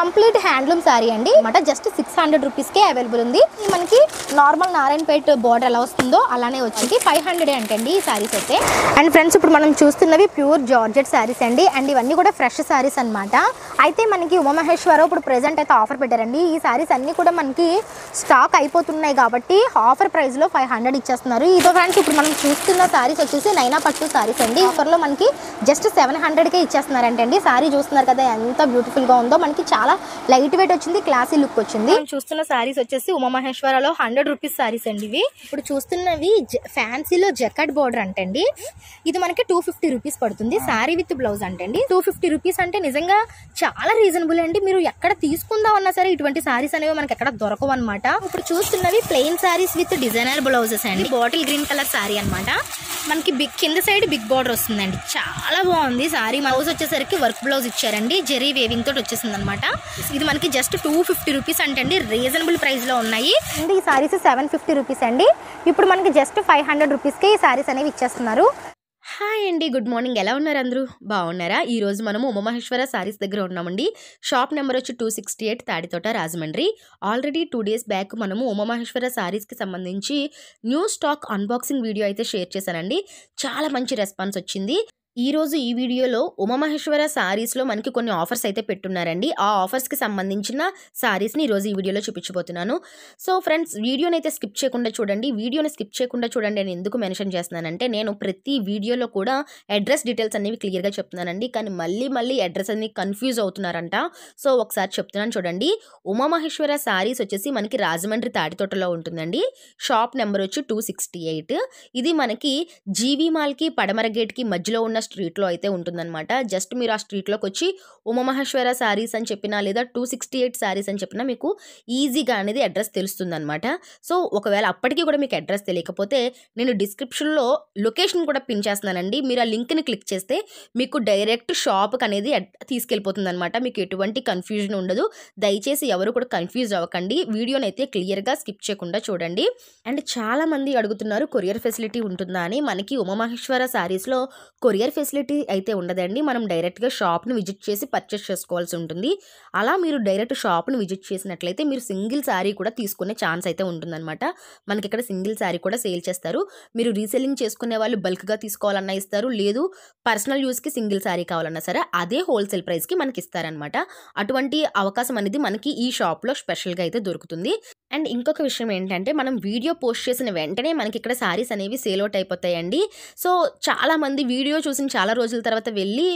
Complete handloom sari అండి. అనమాట just six hundred రూపీస్కే అవైలబుల్ ఉంది. మనకి నార్మల్ నారాయణపేట బోర్డర్ ఎలా వస్తుందో అలానే వచ్చింది. ఫైవ్ హండ్రెడ్ అంటండి ఈ శారీస్ అయితే. అండ్ ఫ్రెండ్స్ ఇప్పుడు మనం చూస్తున్నవి ప్యూర్ జార్జెట్ శారీస్ అండి. అండ్ ఇవన్నీ కూడా ఫ్రెష్ శారీస్ అనమాట అయితే మనకి ఉమామహేశ్వరరావు ఇప్పుడు ప్రెసెంట్ అయితే ఆఫర్ పెట్టారండి. ఈ శారీస్ అన్నీ కూడా మనకి స్టాక్ అయిపోతున్నాయి కాబట్టి ఆఫర్ ప్రైస్లో ఫైవ్ హండ్రెడ్ ఇచ్చేస్తున్నారు. ఇదో ఫ్రెండ్స్ ఇప్పుడు మనం చూస్తున్న శారీస్ వచ్చేసి నైనా పట్టు శారీస్ అండి. ఆఫర్లో మనకి జస్ట్ సెవెన్ హండ్రెడ్కే ఇచ్చేస్తున్నారంటండి శారీ చూస్తున్నారు కదా ఎంత బ్యూటిఫుల్గా ఉందో. మనకి చాలా లైట్ వెయిట్ వచ్చింది క్లాసీ లుక్ వచ్చింది. చూస్తున్న శారీస్ వచ్చేసి ఉమామహేశ్వరలో హండ్రెడ్ రూపీస్ శారీస్ అండి ఇవి. ఇప్పుడు చూస్తున్నవి ఫ్యాన్సీలో జకట్ బోర్డర్ అంటండి. ఇది మనకి టూ ఫిఫ్టీ రూపీస్ పడుతుంది. శారీ విత్ బ్లౌజ్ అంటండి. టూ ఫిఫ్టీ రూపీస్ అంటే నిజంగా చాలా రీజనబుల్ అండి. మీరు ఎక్కడ తీసుకుందాం అన్నా సరే ఇటువంటి శారీస్ అనేవి మనకి ఎక్కడ దొరకవు అనమాట ఇప్పుడు చూస్తున్నవి plain saris with designer blouses అండి. బాటిల్ గ్రీన్ కలర్ శారీ అన్నమాట. మనకి బిగ్ కింద సైడ్ బిగ్ బార్డర్ వస్తుందండి. చాలా బాగుంది. సారీ బ్లౌజ్ వచ్చేసరికి వర్క్ బ్లౌజ్ ఇచ్చారండి. జెరీ వేవింగ్ తోటి వచ్చేసింది అనమాట ఇది మనకి జస్ట్ టూ ఫిఫ్టీ రూపీస్ అంటే అండి రీజనబుల్ ప్రైస్లో ఉన్నాయి. అండ్ ఈ సారీస్ సెవెన్ ఫిఫ్టీ రూపీస్ అండి. ఇప్పుడు మనకి జస్ట్ ఫైవ్ హండ్రెడ్ రూపీస్కి ఈ సారీస్ అనేవి ఇచ్చేస్తున్నారు. హాయ్ అండి గుడ్ మార్నింగ్ ఎలా ఉన్నారు అందరూ? బాగున్నారా? ఈ రోజు మనము ఉమామహేశ్వర సారీస్ దగ్గర ఉన్నామండి. షాప్ నెంబర్ వచ్చి two sixty eight Tadithota Rajahmundry. Already two days back మనము ఉమామహేశ్వర సారీస్కి సంబంధించి న్యూ స్టాక్ అన్బాక్సింగ్ వీడియో అయితే షేర్ చేశానండి. చాలా మంచి రెస్పాన్స్ వచ్చింది. ఈరోజు ఈ వీడియోలో ఉమామహేశ్వర సారీస్లో మనకి కొన్ని ఆఫర్స్ అయితే పెట్టున్నారండి. ఆ ఆఫర్స్కి సంబంధించిన సారీస్ని ఈ రోజు ఈ వీడియోలో చూపించబోతున్నాను. సో ఫ్రెండ్స్ వీడియోని అయితే స్కిప్ చేయకుండా చూడండి. వీడియోని స్కిప్ చేయకుండా చూడండి నేను ఎందుకు మెన్షన్ చేస్తున్నానంటే నేను ప్రతి వీడియోలో కూడా అడ్రస్ డీటెయిల్స్ అనేవి క్లియర్గా చెప్తున్నానండి. కానీ మళ్ళీ మళ్ళీ అడ్రస్ అనేది కన్ఫ్యూజ్ అవుతున్నారంట. సో ఒకసారి చెప్తున్నాను చూడండి. ఉమామహేశ్వర సారీస్ వచ్చేసి మనకి రాజమండ్రి తాటితోటలో ఉంటుందండి. షాప్ నెంబర్ వచ్చి టూ సిక్స్టీ ఎయిట్. ఇది మనకి జీవీ మాల్కి పడమర గేట్కి మధ్యలో ఉన్న స్ట్రీట్లో అయితే ఉంటుందన్నమాట. జస్ట్ మీరు ఆ స్ట్రీట్లోకి వచ్చి ఉమామహేశ్వర సారీస్ అని చెప్పినా లేదా టూ సిక్స్టీ ఎయిట్ సారీస్ అని చెప్పినా మీకు ఈజీగా అనేది అడ్రస్ తెలుస్తుందన్నమాట. సో ఒకవేళ అప్పటికి కూడా మీకు అడ్రస్ తెలియకపోతే నేను డిస్క్రిప్షన్లో లొకేషన్ కూడా పిన్ చేస్తున్నానండి. మీరు ఆ లింక్ని క్లిక్ చేస్తే మీకు డైరెక్ట్ షాప్కి అనేది తీసుకెళ్ళిపోతుందన్నమాట. మీకు ఎటువంటి కన్ఫ్యూజన్ ఉండదు. దయచేసి ఎవరు కూడా కన్ఫ్యూజ్ అవ్వకండి. వీడియోని అయితే క్లియర్గా స్కిప్ చేయకుండా చూడండి. అండ్ చాలా మంది అడుగుతున్నారు కొరియర్ ఫెసిలిటీ ఉంటుందా అని. మనకి ఉమామహేశ్వర సారీస్లో కొరియర్ ఫెసిలిటీ అయితే ఉండదండి. మనం డైరెక్ట్గా షాప్ని విజిట్ చేసి పర్చేస్ చేసుకోవాల్సి ఉంటుంది. అలా మీరు డైరెక్ట్ షాప్ని విజిట్ చేసినట్లయితే మీరు సింగిల్ శారీ కూడా తీసుకునే ఛాన్స్ అయితే ఉంటుందన్నమాట. మనకి ఇక్కడ సింగిల్ శారీ కూడా సేల్ చేస్తారు. మీరు రీసెల్లింగ్ చేసుకునే వాళ్ళు బల్క్గా తీసుకోవాలన్నా ఇస్తారు. లేదు పర్సనల్ యూస్కి సింగిల్ శారీ కావాలన్నా సరే అదే హోల్సేల్ ప్రైస్కి మనకి ఇస్తారనమాట అటువంటి అవకాశం అనేది మనకి ఈ షాప్లో స్పెషల్గా అయితే దొరుకుతుంది. అండ్ ఇంకొక విషయం ఏంటంటే మనం వీడియో పోస్ట్ చేసిన వెంటనే మనకి ఇక్కడ శారీస్ అనేవి సేల్ అవుట్ అయిపోతాయండి. సో చాలా మంది వీడియో చూసిన చాలా రోజుల తర్వాత వెళ్ళి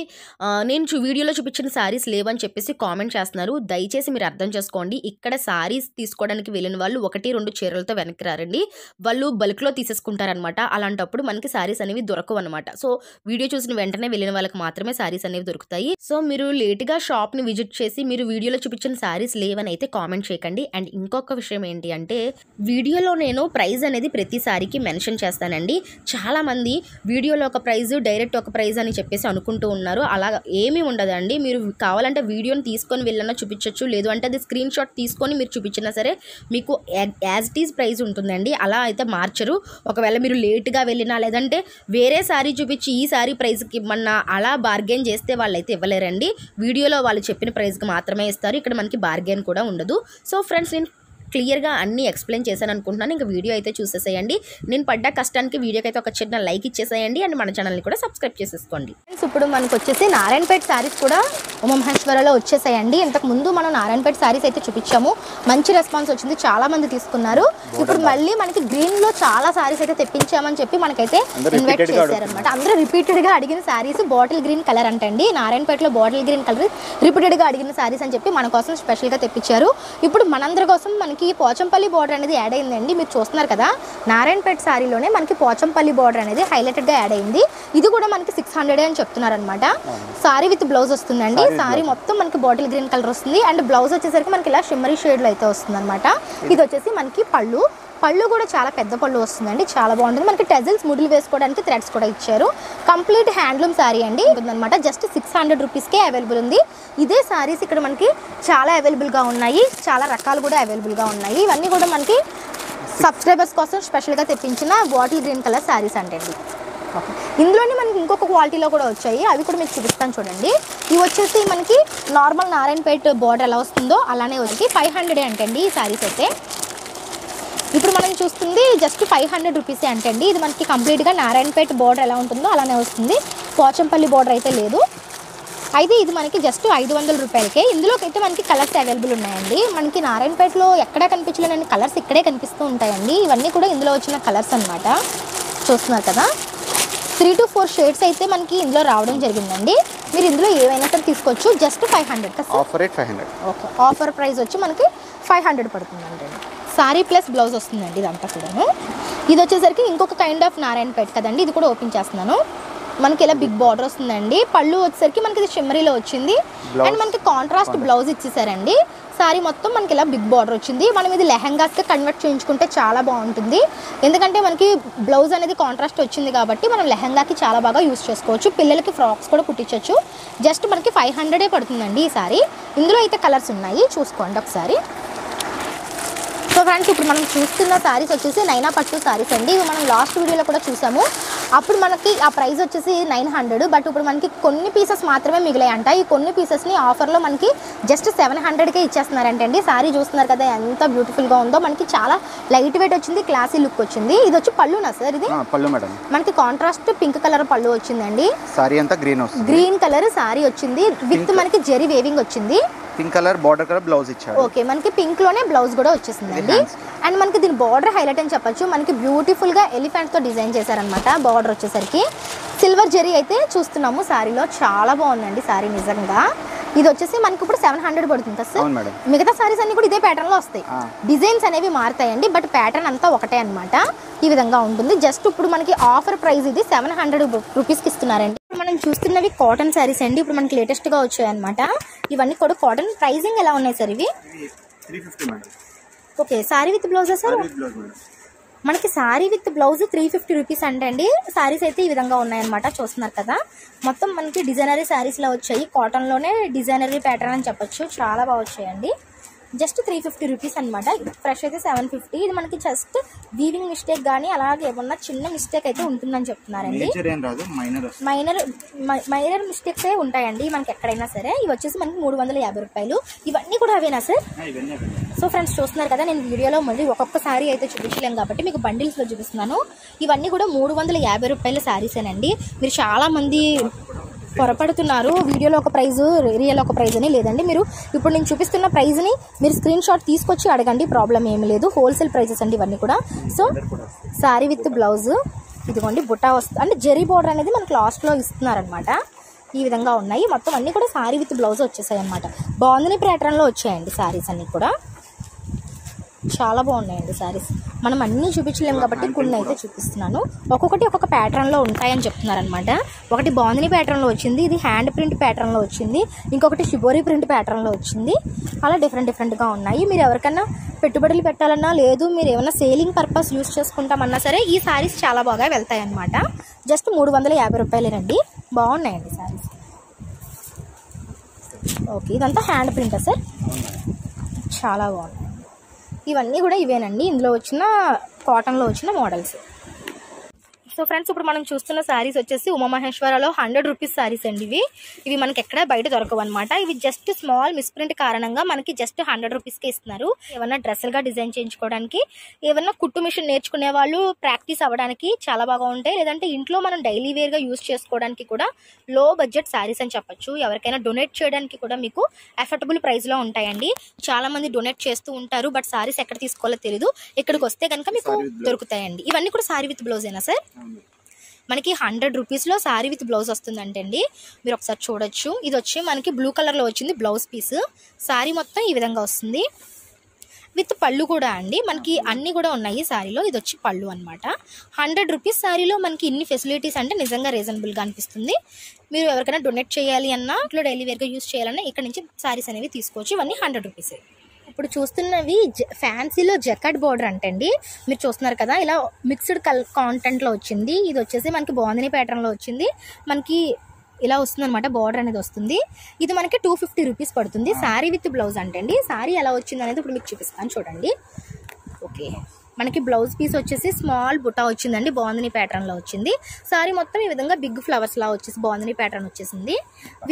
నేను చూ వీడియోలో చూపించిన శారీస్ లేవని చెప్పేసి కామెంట్ చేస్తున్నారు. దయచేసి మీరు అర్థం చేసుకోండి. ఇక్కడ శారీస్ తీసుకోవడానికి వెళ్ళిన వాళ్ళు ఒకటి రెండు చీరలతో వెనక్కి రారండి. వాళ్ళు బల్క్లో తీసేసుకుంటారనమాట. అలాంటప్పుడు మనకి శారీస్ అనేవి దొరకవు అనమాట. సో వీడియో చూసిన వెంటనే వెళ్ళిన వాళ్ళకి మాత్రమే శారీస్ అనేవి దొరుకుతాయి. సో మీరు లేట్గా షాప్ని విజిట్ చేసి మీరు వీడియోలో చూపించిన శారీస్ లేవని అయితే కామెంట్ చేయకండి. అండ్ ఇంకొక విషయం ఏంటి అంటే వీడియోలో నేను ప్రైజ్ అనేది ప్రతిసారికి మెన్షన్ చేస్తానండి. చాలామంది వీడియోలో ఒక ప్రైజ్ డైరెక్ట్ ఒక ప్రైజ్ అని చెప్పేసి అనుకుంటూ ఉన్నారు. అలా ఏమీ ఉండదండి. మీరు కావాలంటే వీడియోని తీసుకొని వెళ్ళినా చూపించవచ్చు లేదు అంటే అది స్క్రీన్ షాట్ తీసుకొని మీరు చూపించినా సరే మీకు యాజ్ ఇట్ ఈజ్ ప్రైజ్ ఉంటుందండి. అలా అయితే మార్చరు. ఒకవేళ మీరు లేట్గా వెళ్ళినా లేదంటే వేరే సారీ చూపించి ఈ సారీ ప్రైస్కి ఇవ్వమన్నా అలా బార్గెన్ చేస్తే వాళ్ళైతే ఇవ్వలేరండి. వీడియోలో వాళ్ళు చెప్పిన ప్రైస్కి మాత్రమే ఇస్తారు. ఇక్కడ మనకి బార్గెన్ కూడా ఉండదు. సో ఫ్రెండ్స్ నేను క్లియర్గా అన్ని ఎక్స్ప్లెయిన్ చేశాను అనుకుంటున్నాను. ఇంకా వీడియో అయితే చూసేసేయండి. నేను పడ్డ కష్టానికి వీడియోకి అయితే ఒక చిన్న లైక్ ఇచ్చేసేయండి. అండ్ మన ఛానల్ని కూడా సబ్స్క్రైబ్ చేసేసుకోండి ఫ్రెండ్స్ ఇప్పుడు మనకు వచ్చేసి నారాయణపేట శారీస్ కూడా ఉమామహేశ్వరలో వచ్చేసాయండి. ఇంతకు ముందు మనం నారాయణపేట శారీస్ అయితే చూపించాము. మంచి రెస్పాన్స్ వచ్చింది. చాలా మంది తీసుకున్నారు. ఇప్పుడు మళ్ళీ మనకి గ్రీన్లో చాలా శారీస్ అయితే తెప్పించామని చెప్పి మనకైతే ఇన్వైట్ చేశారనమాట అందరూ రిపీటెడ్గా అడిగిన శారీస్ బాటిల్ గ్రీన్ కలర్ అంటండి. నారాయణపేటలో బాటిల్ గ్రీన్ కలర్ రిపీటెడ్గా అడిగిన శారీస్ అని చెప్పి మన కోసం స్పెషల్గా తెప్పించారు. ఇప్పుడు మనందరి కోసం మనకి పోచంపల్లి బార్డర్ అనేది యాడ్ అయిందండి. మీరు చూస్తున్నారు కదా నారాయణపేట శారీలోనే మనకి పోచంపల్లి బార్డర్ అనేది హైలైటెడ్గా యాడ్ అయింది. ఇది కూడా మనకి సిక్స్ హండ్రెడ్ అని చెప్తున్నారు అనమాట సారీ విత్ బ్లౌజ్ వస్తుందండి. సారీ మొత్తం మనకి బాటిల్ గ్రీన్ కలర్ వస్తుంది. అండ్ బ్లౌజ్ వచ్చేసరికి మనకి ఇలా షిమ్మరీ షేడ్లో అయితే వస్తుంది అనమాట ఇది వచ్చేసి మనకి పళ్ళు. పళ్ళు కూడా చాలా పెద్ద పళ్ళు వస్తుందండి. చాలా బాగుంటుంది. మనకి టెజల్స్ ముడులు వేసుకోవడానికి థ్రెడ్స్ కూడా ఇచ్చారు. కంప్లీట్ హ్యాండ్లూమ్ శారీ అండి. ఉంటుందన్నమాట. జస్ట్ సిక్స్ హండ్రెడ్ రూపీస్కే అవైలబుల్ ఉంది. ఇదే శారీస్ ఇక్కడ మనకి చాలా అవైలబుల్గా ఉన్నాయి. చాలా రకాలు కూడా అవైలబుల్గా ఉన్నాయి. ఇవన్నీ కూడా మనకి సబ్స్క్రైబర్స్ కోసం స్పెషల్గా తెప్పించిన బాటిల్ గ్రీన్ కలర్ శారీస్ అంటండి ఓకే. ఇందులోనే మనకి ఇంకొక క్వాలిటీలో కూడా వచ్చాయి. అవి కూడా మీకు చూపిస్తాను చూడండి. ఇవి వచ్చేసి మనకి నార్మల్ నారాయణపేట బార్డర్ ఎలా వస్తుందో అలానే వచ్చి ఫైవ్ హండ్రెడ్ అంటండి ఈ శారీస్ అయితే. ఇప్పుడు మనం చూస్తుంది జస్ట్ ఫైవ్ హండ్రెడ్ రూపీసే అంటండి. ఇది మనకి కంప్లీట్గా నారాయణపేట బార్డర్ ఎలా ఉంటుందో అలానే వస్తుంది. పోచంపల్లి బార్డర్ అయితే లేదు. అయితే ఇది మనకి జస్ట్ ఐదు వందల రూపాయలకే. ఇందులోకి అయితే మనకి కలర్స్ అవైలబుల్ ఉన్నాయండి. మనకి నారాయణపేటలో ఎక్కడ కనిపించలేని కలర్స్ ఇక్కడే కనిపిస్తూ ఉంటాయండి. ఇవన్నీ కూడా ఇందులో వచ్చిన కలర్స్ అన్నమాట. చూస్తున్నారు కదా? త్రీ టు ఫోర్ షేడ్స్ అయితే మనకి ఇందులో రావడం జరిగిందండి. మీరు ఇందులో ఏవైనా సరే తీసుకోవచ్చు. Just five hundred offer rate five hundred okay offer price వచ్చి మనకి ఫైవ్ హండ్రెడ్ పడుతుందండి. సారీ ప్లస్ బ్లౌజ్ వస్తుందండి ఇదంతా కూడాను. ఇది వచ్చేసరికి ఇంకొక కైండ్ ఆఫ్ నారాయణపేట కదండి ఇది కూడా ఓపెన్ చేస్తున్నాను. మనకి ఇలా బిగ్ బార్డర్ వస్తుందండి. పళ్ళు వచ్చేసరికి మనకి ఇది షిమ్మరీలో వచ్చింది. అండ్ మనకి కాంట్రాస్ట్ బ్లౌజ్ ఇచ్చేసారండి. సారీ మొత్తం మనకి ఇలా బిగ్ బార్డర్ వచ్చింది. మనం ఇది లెహంగాస్గా కన్వర్ట్ చేయించుకుంటే చాలా బాగుంటుంది. ఎందుకంటే మనకి బ్లౌజ్ అనేది కాంట్రాస్ట్ వచ్చింది కాబట్టి మనం లెహంగాకి చాలా బాగా యూస్ చేసుకోవచ్చు. పిల్లలకి ఫ్రాక్స్ కూడా కుట్టించవచ్చు జస్ట్ మనకి ఫైవ్ హండ్రెడే పడుతుందండి ఈ సారీ ఇందులో అయితే కలర్స్ ఉన్నాయి. చూసుకోండి ఒకసారి. ఫ్రెండ్స్ ఇప్పుడు మనం చూస్తున్న సారీస్ వచ్చేసి నైనా పట్టు సారీస్ అండి. ఇవి మనం లాస్ట్ వీడియోలో కూడా చూసాము. అప్పుడు మనకి ఆ ప్రైస్ వచ్చేసి నైన్ హండ్రెడ్. బట్ ఇప్పుడు మనకి కొన్ని పీసెస్ మాత్రమే మిగిలాయంట. ఈ కొన్ని పీసెస్ని ఆఫర్లో మనకి జస్ట్ సెవెన్ హండ్రెడ్కే ఇచ్చేస్తున్నారంటే అండి. సారీ చూస్తున్నారు కదా ఎంత బ్యూటిఫుల్గా ఉందో. మనకి చాలా లైట్ వెయిట్ వచ్చింది క్లాసీ లుక్ వచ్చింది. ఇది వచ్చి పళ్ళునా సార్ ఇది? పళ్ళు మేడం. మనకి కాంట్రాస్ట్ పింక్ కలర్ పళ్ళు వచ్చిందండి. సారీ అంతా గ్రీన్ గ్రీన్ కలర్ సారీ వచ్చింది. విత్ మనకి జెరీ వేవింగ్ వచ్చింది. Pink colour border colour blouse ఇచ్చాడు ఓకే మనకి పింక్లోనే బ్లౌజ్ కూడా వచ్చేసిందండి. అండ్ మనకి దీని బార్డర్ హైలైట్ అని చెప్పొచ్చు. మనకి బ్యూటిఫుల్గా ఎలిఫెంట్తో డిజైన్ చేశారనమాట బార్డర్ వచ్చేసరికి. సిల్వర్ జెరీ అయితే చూస్తున్నాము సారీలో చాలా బాగుందండి సారీ నిజంగా. ఇది వచ్చేసి మనకి ఇప్పుడు సెవెన్ హండ్రెడ్ పడుతుంది కదా సార్ మిగతా సారీస్ అన్ని కూడా ఇదే ప్యాటర్న్లో వస్తాయి. డిజైన్స్ అనేవి మారుతాయండి బట్ ప్యాటర్న్ అంతా ఒకటే అన్నమాట. ఈ విధంగా ఉంటుంది. జస్ట్ ఇప్పుడు మనకి ఆఫర్ ప్రైస్ ఇది సెవెన్ హండ్రెడ్ రూపీస్కి ఇస్తున్నారండి. ఇప్పుడు మనం చూస్తున్నవి కాటన్ శారీస్ అండి. ఇప్పుడు మనకి లేటెస్ట్గా వచ్చాయి అనమాట ఇవన్నీ కూడా కాటన్ ప్రైజింగ్ ఎలా ఉన్నాయి సార్ ఇవి? ఓకే సారీ విత్ బ్లౌజా సార్ మనకి sari with blouse three fifty rupees అంటే అండి. సారీస్ అయితే ఈ విధంగా ఉన్నాయన్నమాట. చూస్తున్నారు కదా. మొత్తం మనకి డిజైనరీ సారీస్ లా వచ్చాయి. కాటన్లోనే డిజైనరీ ప్యాటర్న్ అని చెప్పొచ్చు. చాలా బాగా వచ్చాయండి. జస్ట్ త్రీ ఫిఫ్టీ రూపీస్ అనమాట ఫ్రెష్ అయితే సెవెన్ ఫిఫ్టీ ఇది మనకి జస్ట్ వీవింగ్ మిస్టేక్ కానీ అలాగే ఏమన్నా చిన్న మిస్టేక్ అయితే ఉంటుందని చెప్తున్నారండి. మైనర్ మైనర్ మిస్టేక్స్ ఉంటాయండి మనకి ఎక్కడైనా సరే. ఇవి వచ్చేసి మనకి మూడు వందల యాభై రూపాయలు. ఇవన్నీ కూడా అవేనా సార్? సో ఫ్రెండ్స్ చూస్తున్నారు కదా నేను వీడియోలో మళ్ళీ ఒక్కొక్క సారీ అయితే చూపించలేం కాబట్టి మీకు bundles లో చూపిస్తున్నాను. ఇవన్నీ కూడా మూడు వందల యాభై రూపాయల శారీసేనండి మీరు చాలా మంది పొరపడుతున్నారు. వీడియోలో ఒక ప్రైజ్ రియల్ ఒక ప్రైజ్ అని లేదండి. మీరు ఇప్పుడు నేను చూపిస్తున్న ప్రైజ్ని మీరు స్క్రీన్ షాట్ తీసుకొచ్చి అడగండి ప్రాబ్లం ఏమీ లేదు. హోల్సేల్ ప్రైజెస్ అండి ఇవన్నీ కూడా. So sari with blouse. ఇదిగోండి బుట్టా వస్తుంది అంటే జెరీ బోర్డర్ అనేది మనకు లాస్ట్లో ఇస్తున్నారనమాట ఈ విధంగా ఉన్నాయి. మొత్తం అన్నీ కూడా శారీ విత్ బ్లౌజ్ వచ్చేసాయి అనమాట బాగుందని ప్యాటర్న్లో వచ్చాయండి శారీస్ అన్నీ కూడా. చాలా బాగున్నాయండి శారీస్. మనం అన్నీ చూపించలేము కాబట్టి కొన్ని అయితే చూపిస్తున్నాను. ఒక్కొక్కటి ఒక్కొక్క ప్యాటర్న్లో ఉంటాయని చెప్తున్నారనమాట ఒకటి బాందిని ప్యాటర్న్లో వచ్చింది ఇది హ్యాండ్ ప్రింట్ ప్యాటర్న్లో వచ్చింది ఇంకొకటి షిబోరి ప్రింట్ ప్యాటర్న్లో వచ్చింది. అలా డిఫరెంట్ డిఫరెంట్గా ఉన్నాయి. మీరు ఎవరికైనా పెట్టుబడులు పెట్టాలన్నా లేదు మీరు ఏమైనా సేలింగ్ పర్పస్ యూస్ చేసుకుంటామన్నా సరే ఈ శారీస్ చాలా బాగా వెళ్తాయి అనమాట జస్ట్ మూడు వందల యాభై రూపాయలేనండి బాగున్నాయండి శారీస్. ఓకే ఇదంతా హ్యాండ్ ప్రింటా సార్? చాలా బాగున్నాయి. ఇవన్నీ కూడా ఇవేనండి. ఇందులో వచ్చిన కాటన్లో వచ్చిన మోడల్స్ సో ఫ్రెండ్స్ ఇప్పుడు మనం చూస్తున్న శారీస్ వచ్చేసి ఉమామహేశ్వరలో హండ్రెడ్ రూపీస్ శారీస్ అండి ఇవి. ఇవి మనకి ఎక్కడ బయట దొరకవు అనమాట ఇవి జస్ట్ స్మాల్ మిస్ప్రింట్ కారణంగా మనకి జస్ట్ హండ్రెడ్ రూపీస్కి ఇస్తున్నారు. ఏమన్నా డ్రెస్సులుగా డిజైన్ చేయించుకోవడానికి ఏమన్నా కుట్టు మిషన్ నేర్చుకునే వాళ్ళు ప్రాక్టీస్ అవ్వడానికి చాలా బాగా ఉంటాయి లేదంటే ఇంట్లో మనం డైలీ వేర్గా యూస్ చేసుకోవడానికి కూడా లో బడ్జెట్ శారీస్ అని చెప్పొచ్చు. ఎవరికైనా డొనేట్ చేయడానికి కూడా మీకు అఫోర్డబుల్ ప్రైస్లో ఉంటాయండి. చాలా మంది డొనేట్ చేస్తూ ఉంటారు బట్ సారీస్ ఎక్కడ తీసుకోవాలో తెలియదు ఇక్కడికి వస్తే కనుక మీకు దొరుకుతాయండి. ఇవన్నీ కూడా సారీ విత్ బ్లౌజేనా సార్? మనకి హండ్రెడ్ రూపీస్లో శారీ విత్ బ్లౌజ్ వస్తుందంటే అండి మీరు ఒకసారి చూడొచ్చు. ఇది వచ్చి మనకి బ్లూ కలర్లో వచ్చింది బ్లౌజ్ పీస్. శారీ మొత్తం ఈ విధంగా వస్తుంది. విత్ పళ్ళు కూడా అండి. మనకి అన్ని కూడా ఉన్నాయి శారీలో ఇది వచ్చి పళ్ళు అనమాట హండ్రెడ్ రూపీస్ శారీలో మనకి ఇన్ని ఫెసిలిటీస్ అంటే నిజంగా రీజనబుల్గా అనిపిస్తుంది. మీరు ఎవరికైనా డొనేట్ చేయాలి అన్నా ఇంట్లో డైలీ వేర్గా యూస్ చేయాలన్నా ఇక్కడ నుంచి శారీస్ అనేవి తీసుకోవచ్చు. ఇవన్నీ హండ్రెడ్ రూపీసే. ఇప్పుడు చూస్తున్నవి ఫ్యాన్సీలో జకట్ బోర్డర్ అంటండి. మీరు చూస్తున్నారు కదా ఇలా మిక్స్డ్ కల్ కాంటెంట్లో వచ్చింది. ఇది వచ్చేసి మనకి బాందిని ప్యాటర్న్లో వచ్చింది. మనకి ఇలా వస్తుంది అనమాట బార్డర్ అనేది వస్తుంది. ఇది మనకి టూ ఫిఫ్టీ రూపీస్ పడుతుంది. శారీ విత్ బ్లౌజ్ అంటండి. శారీ ఎలా వచ్చింది అనేది ఇప్పుడు మీకు చూపిస్తాను చూడండి. ఓకే. మనకి బ్లౌజ్ పీస్ వచ్చేసి స్మాల్ బుటా వచ్చిందండి బాందిని ప్యాటర్న్లో వచ్చింది. సారీ మొత్తం ఈ విధంగా బిగ్ ఫ్లవర్స్ లా వచ్చేసి బాందిని ప్యాటర్న్ వచ్చేసింది.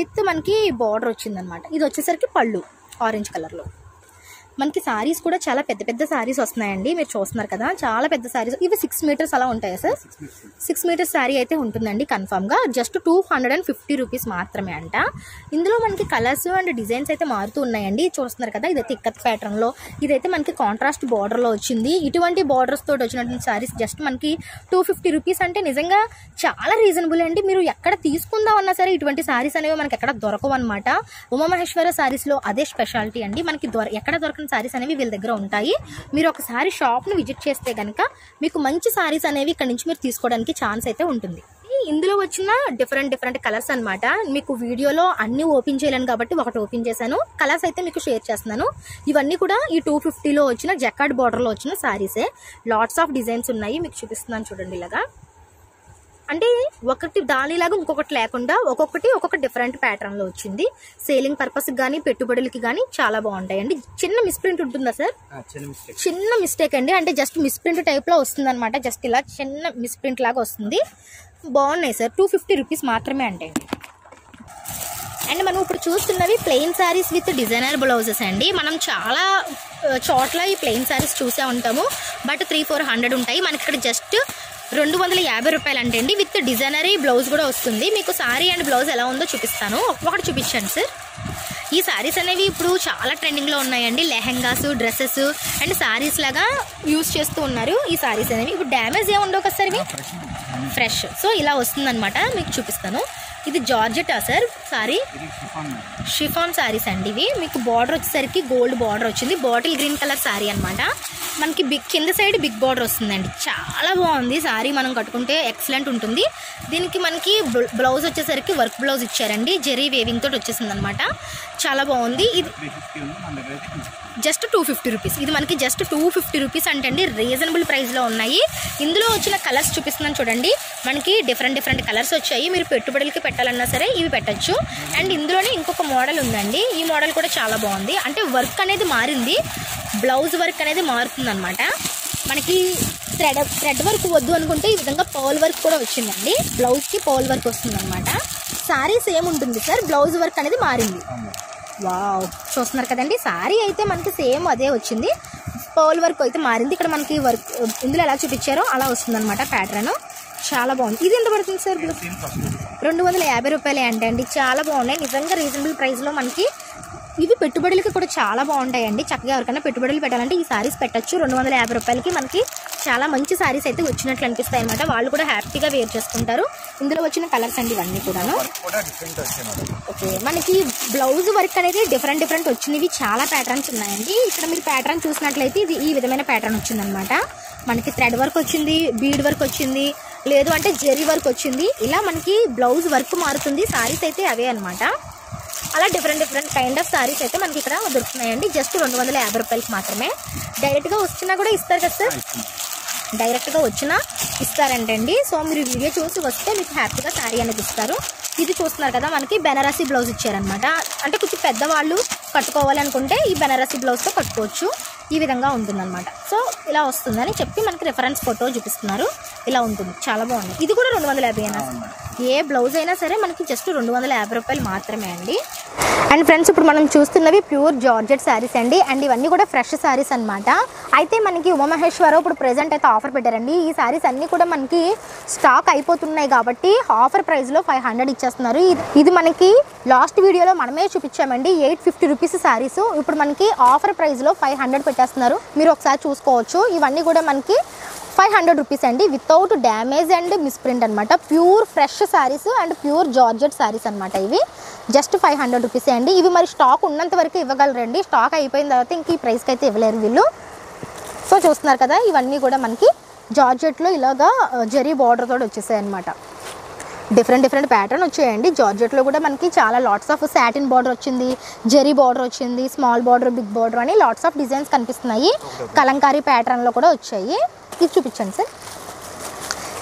విత్ మనకి బార్డర్ వచ్చింది అనమాట ఇది వచ్చేసరికి పళ్ళు ఆరెంజ్ కలర్లో మనకి సారీస్ కూడా చాలా పెద్ద పెద్ద సారీస్ వస్తున్నాయండి. మీరు చూస్తున్నారు కదా చాలా పెద్ద సారీస్ ఇవి సిక్స్ మీటర్స్ అలా ఉంటాయా సార్? సిక్స్ మీటర్స్ శారీ అయితే ఉంటుందండి కన్ఫామ్గా. Just two hundred and fifty rupees మాత్రమే అంట. ఇందులో మనకి కలర్స్ అండ్ డిజైన్స్ అయితే మారుతూ ఉన్నాయండి. చూస్తున్నారు కదా ఇదైతే ఇక్కత్ ప్యాటర్న్లో ఇదైతే మనకి కాంట్రాస్ట్ బార్డర్లో వచ్చింది. ఇటువంటి బార్డర్స్ తోటి వచ్చినటువంటి సారీస్ జస్ట్ మనకి టూ ఫిఫ్టీ రూపీస్ అంటే నిజంగా చాలా రీజనబుల్ అండి. మీరు ఎక్కడ తీసుకుందాం అన్నా సరే ఇటువంటి సారీస్ అనేవి మనకి ఎక్కడ దొరకవు అనమాట ఉమామహేశ్వర సారీస్లో అదే స్పెషాలిటీ అండి. మనకి దొర ఎక్కడ కాటన్ సారీస్ అనేవి వీళ్ళ దగ్గర ఉంటాయి. మీరు ఒకసారి షాప్ను విజిట్ చేస్తే కనుక మీకు మంచి శారీస్ అనేవి ఇక్కడ నుంచి మీరు తీసుకోవడానికి ఛాన్స్ అయితే ఉంటుంది. ఇందులో వచ్చిన డిఫరెంట్ డిఫరెంట్ కలర్స్ అనమాట మీకు వీడియోలో అన్ని ఓపెన్ చేయలేను కాబట్టి ఒకటి ఓపెన్ చేశాను. కలర్స్ అయితే మీకు షేర్ చేస్తున్నాను. ఇవన్నీ కూడా ఈ టూ ఫిఫ్టీలో వచ్చిన జకాడ్ బార్డర్లో వచ్చిన సారీసే లాట్స్ ఆఫ్ డిజైన్స్ ఉన్నాయి. మీకు చూపిస్తున్నాను చూడండి ఇలాగా. అంటే ఒకటి దానిలాగా ఇంకొకటి లేకుండా ఒక్కొక్కటి ఒక్కొక్క డిఫరెంట్ ప్యాటర్న్లో వచ్చింది. సేలింగ్ పర్పస్ కానీ పెట్టుబడులకి కానీ చాలా బాగుంటాయండి. చిన్న మిస్ప్రింట్ ఉంటుందా సార్ చిన్న మిస్టేక్ అండి. అంటే జస్ట్ మిస్ప్రింట్ టైప్లో వస్తుంది అనమాట జస్ట్ ఇలా చిన్న మిస్ప్రింట్ లాగా వస్తుంది. బాగున్నాయి సార్ టూ ఫిఫ్టీ రూపీస్ మాత్రమే అంటే అండ్ మనం ఇప్పుడు చూస్తున్నవి plain saris with designer blouses అండి. మనం చాలా చోట్ల ఈ ప్లెయిన్ శారీస్ చూసే ఉంటాము. బట్ త్రీ ఫోర్ హండ్రెడ్ ఉంటాయి. మనకి ఇక్కడ జస్ట్ రెండు వందల యాభై రూపాయలు అంటే అండి విత్ డిజైనరీ బ్లౌజ్ కూడా వస్తుంది. మీకు సారీ అండ్ బ్లౌజ్ ఎలా ఉందో చూపిస్తాను. ఒకటి చూపించండి సార్. ఈ సారీస్ అనేవి ఇప్పుడు చాలా ట్రెండింగ్లో ఉన్నాయండి. లెహెంగాస్ డ్రెస్సెస్ అండ్ సారీస్ లాగా యూస్ చేస్తూ ఉన్నారు ఈ సారీస్ అనేవి. ఇప్పుడు డ్యామేజ్ ఏముండవు కదా సార్ ఇవి? ఫ్రెష్. సో ఇలా వస్తుందన్నమాట. మీకు చూపిస్తాను. ఇది georgette sir. Sari chiffon saris అండి ఇవి. మీకు బార్డర్ వచ్చేసరికి గోల్డ్ బార్డర్ వచ్చింది. బాటిల్ గ్రీన్ కలర్ సారీ అన్నమాట. మనకి బిగ్ కింద సైడ్ బిగ్ బార్డర్ వస్తుందండి. చాలా బాగుంది. సారీ మనం కట్టుకుంటే ఎక్సలెంట్ ఉంటుంది. దీనికి మనకి బ్ల- బ్లౌజ్ వచ్చేసరికి వర్క్ బ్లౌజ్ ఇచ్చారండి. జెరీ వేవింగ్ తోటి వచ్చేసింది అనమాట చాలా బాగుంది. ఇది జస్ట్ టూ ఫిఫ్టీ రూపీస్. ఇది మనకి జస్ట్ టూ ఫిఫ్టీ రూపీస్ అంటే అండి రీజనబుల్ ప్రైస్లో ఉన్నాయి. ఇందులో వచ్చిన కలర్స్ చూపిస్తున్నాను చూడండి. మనకి డిఫరెంట్ డిఫరెంట్ కలర్స్ వచ్చాయి. మీరు పెట్టుబడులకి పెట్టాలన్నా సరే ఇవి పెట్టచ్చు. అండ్ ఇందులోనే ఇంకొక మోడల్ ఉందండి. ఈ మోడల్ కూడా చాలా బాగుంది. అంటే వర్క్ అనేది మారింది. బ్లౌజ్ వర్క్ అనేది మారుతుందన్నమాట. మనకి థ్రెడ్ థ్రెడ్ వర్క్ వద్దు అనుకుంటే ఈ విధంగా పర్ల్ వర్క్ కూడా వచ్చిందండి. బ్లౌజ్కి పర్ల్ వర్క్ వస్తుందన్నమాట. శారీ సారీ సేమ్ ఉంటుంది సార్? బ్లౌజ్ వర్క్ అనేది మారింది. వావ్. చూస్తున్నారు కదండి సారీ అయితే మనకి సేమ్ అదే వచ్చింది. పోల్ వర్క్ అయితే మారింది. ఇక్కడ మనకి వర్క్ ఇందులో ఎలా చూపించారో అలా వస్తుందన్నమాట ప్యాటర్న్ చాలా బాగుంది. ఇది ఎంత పడుతుంది సార్ రెండు వందల యాభై రూపాయలే అంటే అండి. చాలా బాగున్నాయి. నిజంగా రీజనబుల్ ప్రైస్లో మనకి ఇవి పెట్టుబడులకి కూడా చాలా బాగుంటాయండి. చక్కగా ఎవరికైనా పెట్టుబడులు పెట్టాలంటే ఈ సారీస్ పెట్టచ్చు. రెండు వందల యాభై రూపాయలకి మనకి చాలా మంచి సారీస్ అయితే వచ్చినట్లు అనిపిస్తాయి అనమాట వాళ్ళు కూడా హ్యాపీగా వేర్ చేసుకుంటారు. ఇందులో వచ్చిన కలర్స్ అండి ఇవన్నీ కూడాను. ఓకే మనకి బ్లౌజ్ వర్క్ అనేది డిఫరెంట్ డిఫరెంట్ వచ్చినవి చాలా ప్యాటర్న్స్ ఉన్నాయండి. ఇక్కడ మీరు ప్యాటర్న్ చూసినట్లయితే ఇది ఈ విధమైన ప్యాటర్న్ వచ్చిందనమాట మనకి థ్రెడ్ వర్క్ వచ్చింది బీడ్ వర్క్ వచ్చింది లేదు అంటే జెరీ వర్క్ వచ్చింది. ఇలా మనకి బ్లౌజ్ వర్క్ మారుతుంది సారీస్ అయితే అవే అన్నమాట. అలా different different kind of saris అయితే మనకి ఇక్కడ దొరుకుతున్నాయండి. జస్ట్ రెండు వందల యాభై రూపాయలకి మాత్రమే. డైరెక్ట్గా వచ్చినా కూడా ఇస్తారు కదా సార్ డైరెక్ట్గా వచ్చినా ఇస్తారంటండి. సో మీరు వీడియో చూసి వస్తే మీకు హ్యాపీగా శారీ అనేది ఇస్తారు. ఇది చూస్తున్నారు కదా మనకి బెనారసీ బ్లౌజ్ ఇచ్చారనమాట అంటే కొంచెం పెద్దవాళ్ళు కట్టుకోవాలనుకుంటే ఈ బెనారసీ బ్లౌజ్తో కట్టుకోవచ్చు. ఈ విధంగా ఉంటుందన్నమాట. సో ఇలా వస్తుందని చెప్పి మనకి రిఫరెన్స్ ఫోటో చూపిస్తున్నారు. ఇలా ఉంటుంది. చాలా బాగుంది. ఇది కూడా రెండు వందల యాభై అయినా ఏ బ్లౌజ్ అయినా సరే మనకి జస్ట్ రెండు వందల యాభై రూపాయలు మాత్రమే అండి. అండ్ ఫ్రెండ్స్ ఇప్పుడు మనం చూస్తున్నవి ప్యూర్ జార్జెట్ శారీస్ అండి. అండ్ ఇవన్నీ కూడా ఫ్రెష్ శారీస్ అనమాట అయితే మనకి ఉమామహేశ్వరం ఇప్పుడు ప్రజెంట్ అయితే ఆఫర్ పెట్టారండి. ఈ శారీస్ అన్నీ కూడా మనకి స్టాక్ అయిపోతున్నాయి కాబట్టి ఆఫర్ ప్రైస్లో ఫైవ్ హండ్రెడ్ ఇచ్చేస్తున్నారు. ఇది- ఇది మనకి లాస్ట్ వీడియోలో మనమే చూపించామండి. Eight fifty rupees saris. ఇప్పుడు మనకి ఆఫర్ ప్రైస్లో ఫైవ్ హండ్రెడ్ పెట్టేస్తున్నారు. మీరు ఒకసారి చూసుకోవచ్చు. ఇవన్నీ కూడా మనకి ఫైవ్ హండ్రెడ్ రూపీస్ అండి వితౌట్ డ్యామేజ్ అండ్ మిస్ప్రింట్ అనమాట pure fresh saris and pure georgette saris అనమాట ఇవి. జస్ట్ ఫైవ్ హండ్రెడ్ రూపీస్ అండి. ఇవి మరి స్టాక్ ఉన్నంత వరకు ఇవ్వగలరండి. స్టాక్ అయిపోయిన తర్వాత ఇంక ఈ ప్రైస్కి అయితే ఇవ్వలేరు వీళ్ళు. సో చూస్తున్నారు కదా ఇవన్నీ కూడా మనకి జార్జెట్లో ఇలాగా జరీ బార్డర్ తోటి వచ్చేసాయి అనమాట డిఫరెంట్ డిఫరెంట్ ప్యాటర్న్ వచ్చాయండి. జార్జెట్లో కూడా మనకి చాలా లాట్స్ ఆఫ్ సాటిన్ బార్డర్ వచ్చింది జెరీ బార్డర్ వచ్చింది స్మాల్ బార్డర్ బిగ్ బార్డర్ అని లాట్స్ ఆఫ్ డిజైన్స్ కనిపిస్తున్నాయి. కలంకారీ ప్యాటర్న్లో కూడా వచ్చాయి. ఇది చూపించండి సార్.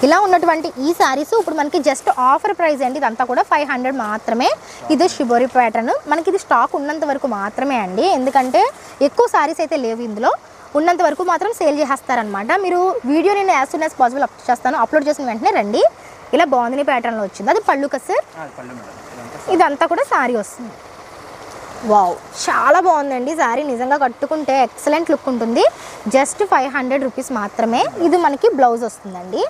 ఇలా ఉన్నటువంటి ఈ శారీస్ ఇప్పుడు మనకి జస్ట్ ఆఫర్ ప్రైస్ అండి. ఇదంతా కూడా ఫైవ్ హండ్రెడ్ మాత్రమే. ఇది షిబోరి ప్యాటర్న్ మనకి ఇది స్టాక్ ఉన్నంత వరకు మాత్రమే అండి. ఎందుకంటే ఎక్కువ శారీస్ అయితే లేవు ఇందులో. ఉన్నంత వరకు మాత్రం సేల్ చేసేస్తారనమాట మీరు వీడియో నేను as soon as possible upload చేస్తాను. అప్లోడ్ చేసిన వెంటనే రండి. ఇలా బాగుంది ప్యాటర్న్లో వచ్చింది. అది పళ్ళు కదా సార్? ఇదంతా కూడా శారీ వస్తుంది. వావ్ చాలా బాగుందండి శారీ. నిజంగా కట్టుకుంటే ఎక్సలెంట్ లుక్ ఉంటుంది. జస్ట్ ఫైవ్ హండ్రెడ్ రూపీస్ మాత్రమే. ఇది మనకి బ్లౌజ్ వస్తుందండి.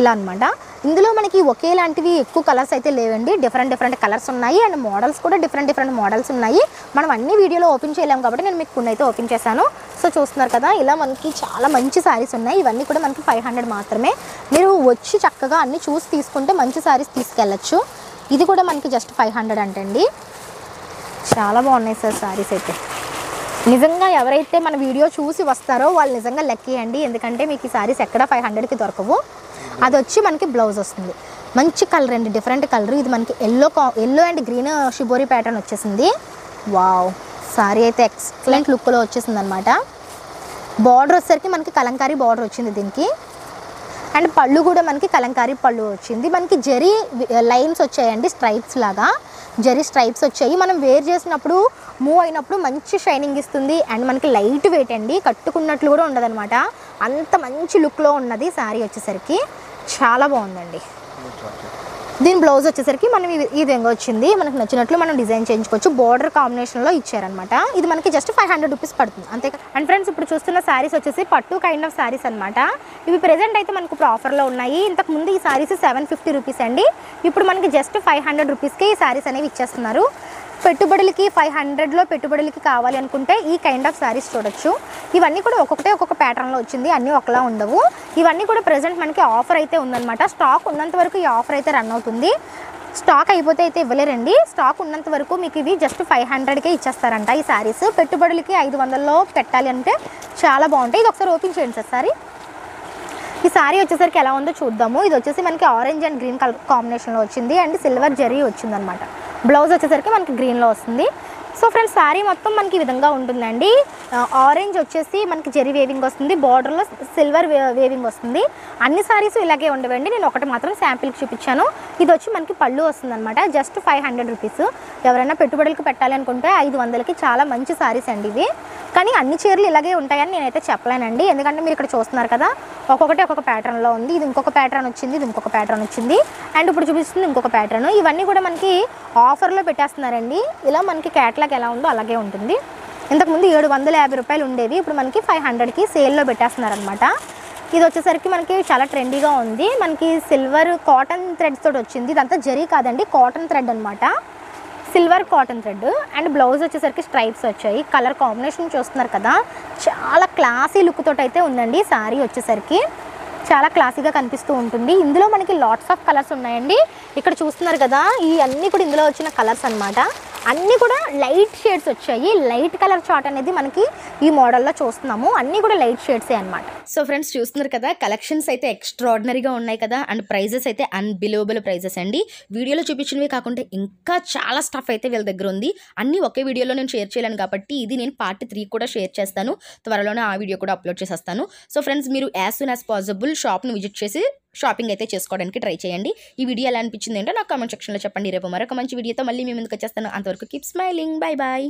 ఇలా అనమాట ఇందులో మనకి ఒకేలాంటివి ఎక్కువ కలర్స్ అయితే లేవండి. డిఫరెంట్ డిఫరెంట్ కలర్స్ ఉన్నాయి. అండ్ మోడల్స్ కూడా డిఫరెంట్ డిఫరెంట్ మోడల్స్ ఉన్నాయి. మనం అన్ని వీడియోలో ఓపెన్ చేయలేము కాబట్టి నేను మీకు కొన్ని అయితే ఓపెన్ చేశాను. సో చూస్తున్నారు కదా ఇలా మనకి చాలా మంచి శారీస్ ఉన్నాయి. ఇవన్నీ కూడా మనకి ఫైవ్ హండ్రెడ్ మాత్రమే. మీరు వచ్చి చక్కగా అన్ని చూసి తీసుకుంటే మంచి శారీస్ తీసుకెళ్ళచ్చు. ఇది కూడా మనకి జస్ట్ ఫైవ్ హండ్రెడ్ అంటండి. చాలా బాగున్నాయి సార్ శారీస్ అయితే. నిజంగా ఎవరైతే మన వీడియో చూసి వస్తారో వాళ్ళు నిజంగా లక్కీ అండి. ఎందుకంటే మీకు ఈ శారీస్ ఎక్కడ ఫైవ్ హండ్రెడ్కి దొరకవు. అది వచ్చి మనకి బ్లౌజ్ వస్తుంది. మంచి కలర్ అండి డిఫరెంట్ కలర్. ఇది మనకి ఎల్లో కా yellow and green shibori pattern వచ్చేసింది. వావ్ శారీ అయితే ఎక్సలెంట్ లుక్లో వచ్చేసింది అనమాట బార్డర్ వచ్చేసరికి మనకి కలంకారీ బార్డర్ వచ్చింది దీనికి. అండ్ పళ్ళు కూడా మనకి కలంకారీ పళ్ళు వచ్చింది. మనకి జరీ లైన్స్ వచ్చాయండి స్ట్రైప్స్ లాగా. జరీ స్ట్రైప్స్ వచ్చాయి. మనం వేర్ చేసినప్పుడు మూవ్ అయినప్పుడు మంచి షైనింగ్ ఇస్తుంది. అండ్ మనకి లైట్ వెయిట్ అండి. కట్టుకున్నట్లు కూడా ఉండదనమాట అంత మంచి లుక్లో ఉన్నది శారీ వచ్చేసరికి. చాలా బాగుందండి. దీని బ్లౌజ్ వచ్చేసరికి మనం ఇది ఈ విధంగా వచ్చింది. మనకు నచ్చినట్లు మనం డిజైన్ చేయించుకోవచ్చు. బోర్డర్ కాంబినేషన్లో ఇచ్చారనమాట ఇది మనకి జస్ట్ ఫైవ్ హండ్రెడ్ రూపీస్ పడుతుంది. అంతే అండ్ ఫ్రెండ్స్ ఇప్పుడు చూస్తున్న శారీస్ వచ్చేసి పట్టు కైండ్ ఆఫ్ శారీస్ అనమాట ఇవి ప్రెజెంట్ అయితే మనకు ఇప్పుడు ఆఫర్లో ఉన్నాయి. ఇంతకు ముందు ఈ శారీస్ సెవెన్ ఫిఫ్టీ రూపీస్ అండి. ఇప్పుడు మనకి జస్ట్ ఫైవ్ హండ్రెడ్ రూపీస్కి ఈ శారీస్ అనేవి ఇచ్చేస్తున్నారు. పెట్టుబడులకి ఫైవ్ హండ్రెడ్లో పెట్టుబడులకి కావాలి అనుకుంటే ఈ కైండ్ ఆఫ్ శారీస్ చూడొచ్చు. ఇవన్నీ కూడా ఒక్కొక్కటే ఒక్కొక్క ప్యాటర్న్లో వచ్చింది అన్నీ ఒకలా ఉండవు. ఇవన్నీ కూడా ప్రజెంట్ మనకి ఆఫర్ అయితే ఉందన్నమాట. స్టాక్ ఉన్నంత వరకు ఈ ఆఫర్ అయితే రన్ అవుతుంది. స్టాక్ అయిపోతే అయితే ఇవ్వలేరండి. స్టాక్ ఉన్నంత వరకు మీకు ఇవి జస్ట్ ఫైవ్ హండ్రెడ్కే ఇచ్చేస్తారంట ఈ శారీస్ పెట్టుబడులకి ఐదు వందల్లో పెట్టాలి అంటే చాలా బాగుంటాయి. ఇది ఒకసారి ఓపెన్ చేయండి సార్ సారీ. ఈ సారీ వచ్చేసరికి ఎలా ఉందో చూద్దాము. ఇది వచ్చేసి మనకి ఆరెంజ్ అండ్ గ్రీన్ కలర్ కాంబినేషన్లో వచ్చింది. అండ్ సిల్వర్ జెర్రీ వచ్చింది అనమాట బ్లౌజ్ వచ్చేసరికి మనకి గ్రీన్లో వస్తుంది. సో ఫ్రెండ్స్ శారీ మొత్తం మనకి ఈ విధంగా ఉంటుందండి. ఆరెంజ్ వచ్చేసి మనకి జెరీ వేవింగ్ వస్తుంది బార్డర్లో సిల్వర్ వేవింగ్ వస్తుంది. అన్ని శారీస్ ఇలాగే ఉండవండి. నేను ఒకటి మాత్రం శాంపిల్కి చూపించాను. ఇది వచ్చి మనకి పళ్ళు వస్తుందనమాట జస్ట్ ఫైవ్ హండ్రెడ్ రూపీస్ ఎవరైనా పెట్టుబడులకు పెట్టాలి అనుకుంటే ఐదు వందలకి చాలా మంచి శారీస్ అండి ఇవి. కానీ అన్ని చీరలు ఇలాగే ఉంటాయని నేనైతే చెప్పలేనండి. ఎందుకంటే మీరు ఇక్కడ చూస్తున్నారు కదా ఒక్కొక్కటి ఒక్కొక్క ప్యాటర్న్లో ఉంది. ఇది ఇంకొక ప్యాటర్న్ వచ్చింది ఇది ఇంకొక ప్యాటర్న్ వచ్చింది. అండ్ ఇప్పుడు చూపిస్తుంది ఇంకొక ప్యాటర్న్ ఇవన్నీ కూడా మనకి ఆఫర్లో పెట్టేస్తున్నారండి. ఇలా మనకి క్యాట్లాగ్ ఎలా ఉందో అలాగే ఉంటుంది. ఇంతకుముందు ఏడు వందల యాభై రూపాయలు ఉండేవి. ఇప్పుడు మనకి ఫైవ్ హండ్రెడ్కి సేల్లో పెట్టేస్తున్నారనమాట ఇది వచ్చేసరికి మనకి చాలా ట్రెండీగా ఉంది. మనకి సిల్వర్ కాటన్ థ్రెడ్స్ తోటి వచ్చింది. ఇదంతా జరీ కాదండి కాటన్ థ్రెడ్ అనమాట silver cotton thread and blouse వచ్చేసరికి స్ట్రైప్స్ వచ్చాయి. కలర్ కాంబినేషన్ చూస్తున్నారు కదా. చాలా క్లాసీ లుక్ తోటి అయితే ఉందండి శారీ వచ్చేసరికి. చాలా క్లాసీగా కనిపిస్తూ ఉంటుంది. ఇందులో మనకి లాట్స్ ఆఫ్ కలర్స్ ఉన్నాయండి. ఇక్కడ చూస్తున్నారు కదా ఈ అన్నీ కూడా ఇందులో వచ్చిన కలర్స్ అన్నమాట. అన్నీ కూడా లైట్ షేడ్స్ వచ్చాయి. లైట్ కలర్ చాట్ అనేది మనకి ఈ మోడల్లో చూస్తున్నాము. అన్నీ కూడా లైట్ షేడ్సే అన్నమాట. సో ఫ్రెండ్స్ చూస్తున్నారు కదా కలెక్షన్స్ అయితే ఎక్స్ట్రాడినరీగా ఉన్నాయి కదా అండ్ ప్రైజెస్ అయితే అన్బిలీవబుల్ ప్రైజెస్ అండి. వీడియోలో చూపించినవి కాకుండా ఇంకా చాలా స్టఫ్ అయితే వీళ్ళ దగ్గర ఉంది. అన్ని ఒకే వీడియోలో నేను షేర్ చేయలేను కాబట్టి ఇది నేను పార్ట్ త్రీ కూడా షేర్ చేస్తాను. త్వరలోనే ఆ వీడియో కూడా అప్లోడ్ చేసేస్తాను. సో ఫ్రెండ్స్ మీరు యాజ్ సూన్ యాజ్ పాసిబుల్ షాప్ని విజిట్ చేసి షాపింగ్ అయితే చేసుకోవడానికి ట్రై చేయండి. ఈ వీడియో ఎలా అనిపించింది ఏంటో నాకు కామెంట్ సెక్షన్లో చెప్పండి. రేపు మరొక మంచి వీడియోతో మళ్ళీ మీ ముందుకు వచ్చేస్తాను. అంతవరకు కీప్ స్మైలింగ్ బాయ్ బాయ్